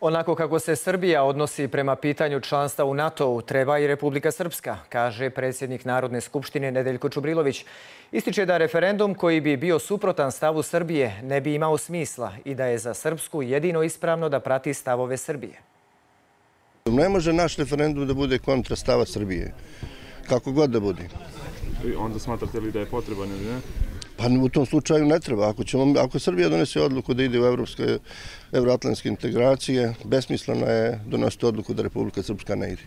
Onako kako se Srbija odnosi prema pitanju članstva u NATO-u, treba i Republika Srpska, kaže predsjednik Narodne skupštine Nedeljko Čubrilović. Ističe da referendum koji bi bio suprotan stavu Srbije ne bi imao smisla i da je za Srpsku jedino ispravno da prati stavove Srbije. Ne može naš referendum da bude kontra stava Srbije, kako god da bude. Onda smatrate li da je potreban ili ne? Pa u tom slučaju ne treba. Ako, ćemo, ako Srbija donese odluku da ide u evropske, euroatlantske integracije, besmisleno je donositi odluku da Republika Srpska ne ide.